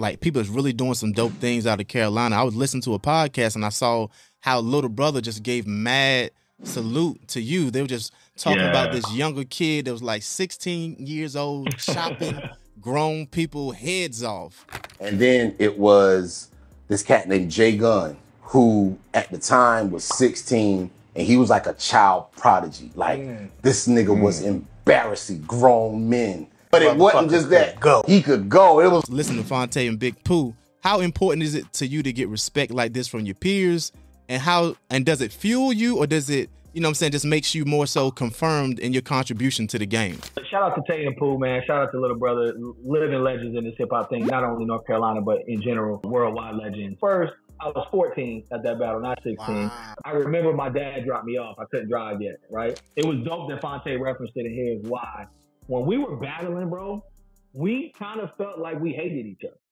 like people is really doing some dope things out of Carolina. I was listening to a podcast and I saw how little brother just gave mad salute to you. They were just talking Yeah. about this younger kid that was like 16 years old chopping grown people heads off. And then it was this cat named Jay Gunn, who at the time was 16 and he was like a child prodigy. Like this nigga was mm. embarrassing grown men. But it wasn't just that. go. He could go. It was Listen to Phonte and Big Pooh. How important is it to you to get respect like this from your peers? And how and does it fuel you or does it, you know what I'm saying, just makes you more so confirmed in your contribution to the game? Shout out to Tatum Pool, man. Shout out to Little Brother, living legends in this hip hop thing, not only North Carolina, but in general, worldwide legends. First, I was 14 at that battle, not 16. I remember my dad dropped me off. I couldn't drive yet, right? It was dope that Phonte referenced it, and here's why. When we were battling, bro, we kind of felt like we hated each other.